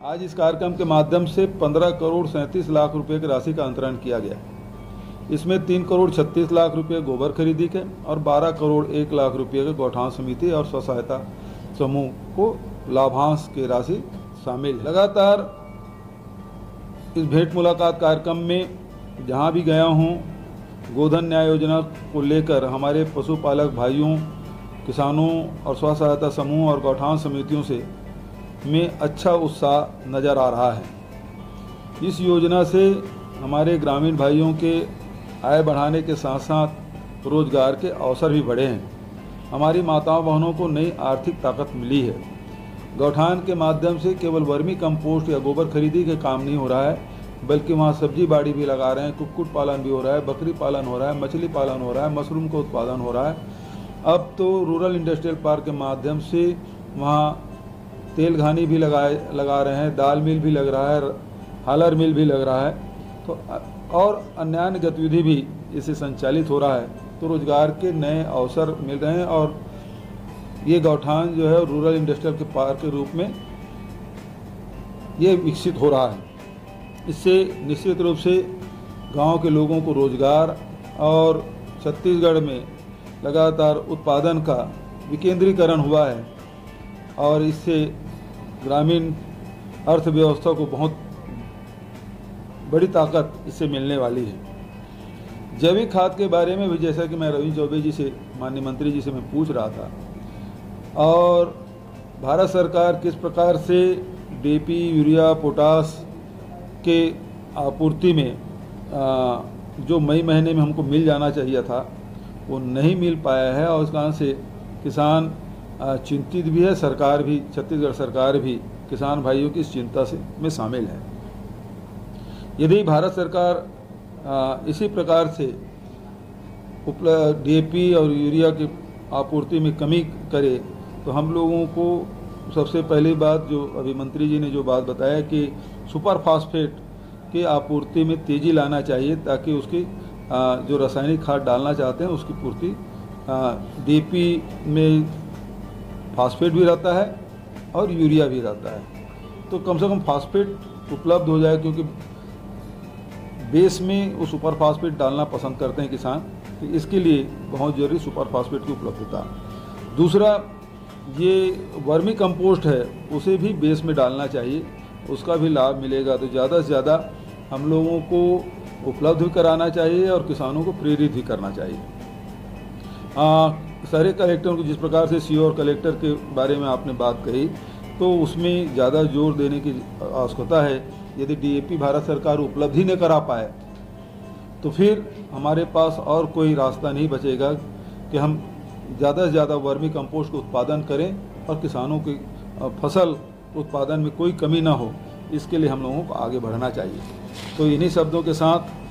आज इस कार्यक्रम के माध्यम से 15 करोड़ सैंतीस लाख रुपए की राशि का अंतरण किया गया। इसमें तीन करोड़ छत्तीस लाख रुपए गोबर खरीदी के और 12 करोड़ एक लाख रुपए के गौठान समिति और स्व सहायता समूह को लाभांश की राशि शामिल। लगातार इस भेंट मुलाकात कार्यक्रम में जहाँ भी गया हूँ, गोधन न्याय योजना को लेकर हमारे पशुपालक भाइयों, किसानों और स्व सहायता समूह और गौठान समितियों से में अच्छा उत्साह नज़र आ रहा है। इस योजना से हमारे ग्रामीण भाइयों के आय बढ़ाने के साथ साथ रोज़गार के अवसर भी बढ़े हैं। हमारी माताओं बहनों को नई आर्थिक ताकत मिली है। गौठान के माध्यम से केवल वर्मी कंपोस्ट या गोबर खरीदी के काम नहीं हो रहा है, बल्कि वहाँ सब्ज़ी बाड़ी भी लगा रहे हैं, कुक्कुट पालन भी हो रहा है, बकरी पालन हो रहा है, मछली पालन हो रहा है, मशरूम का उत्पादन हो रहा है। अब तो रूरल इंडस्ट्रियल पार्क के माध्यम से वहाँ तेल घानी भी लगाए, लगा रहे हैं, दाल मिल भी लग रहा है, हालर मिल भी लग रहा है। तो और अन्य गतिविधि भी इससे संचालित हो रहा है। तो रोज़गार के नए अवसर मिल रहे हैं और ये गौठान जो है रूरल इंडस्ट्रियल के पार्क के रूप में ये विकसित हो रहा है। इससे निश्चित रूप से गाँव के लोगों को रोज़गार और छत्तीसगढ़ में लगातार उत्पादन का विकेंद्रीकरण हुआ है। और इससे ग्रामीण अर्थव्यवस्था को बहुत बड़ी ताकत इससे मिलने वाली है। जैविक खाद के बारे में भी जैसा कि मैं रवि चौबे जी से, माननीय मंत्री जी से मैं पूछ रहा था, और भारत सरकार किस प्रकार से डीपी, यूरिया, पोटास के आपूर्ति में जो मई महीने में हमको मिल जाना चाहिए था, वो नहीं मिल पाया है, और उस कारण से किसान चिंतित भी है, सरकार भी, छत्तीसगढ़ सरकार भी किसान भाइयों की इस चिंता से में शामिल है। यदि भारत सरकार इसी प्रकार से उपलब्ध डीएपी और यूरिया की आपूर्ति में कमी करे तो हम लोगों को सबसे पहली बात जो अभी मंत्री जी ने जो बात बताया कि सुपर फास्फेट की आपूर्ति में तेज़ी लाना चाहिए ताकि उसकी जो रासायनिक खाद डालना चाहते हैं, उसकी पूर्ति डीपी में फास्फेट भी रहता है और यूरिया भी रहता है। तो कम से कम फास्फेट उपलब्ध हो जाए क्योंकि बेस में वो सुपर फास्फेट डालना पसंद करते हैं किसान तो इसके लिए बहुत ज़रूरी सुपर फास्फेट की उपलब्धता। दूसरा, ये वर्मी कंपोस्ट है, उसे भी बेस में डालना चाहिए। उसका भी लाभ मिलेगा। तो ज़्यादा से ज़्यादा हम लोगों को उपलब्ध भी कराना चाहिए और किसानों को प्रेरित भी करना चाहिए। सारे कलेक्टरों को जिस प्रकार से सी और कलेक्टर के बारे में आपने बात कही तो उसमें ज़्यादा ज़ोर देने की आवश्यकता है। यदि डीएपी भारत सरकार उपलब्ध न करा पाए तो फिर हमारे पास और कोई रास्ता नहीं बचेगा कि हम ज़्यादा से ज़्यादा वर्मी कंपोस्ट का उत्पादन करें और किसानों की फ़सल उत्पादन में कोई कमी ना हो। इसके लिए हम लोगों को आगे बढ़ना चाहिए। तो इन्हीं शब्दों के साथ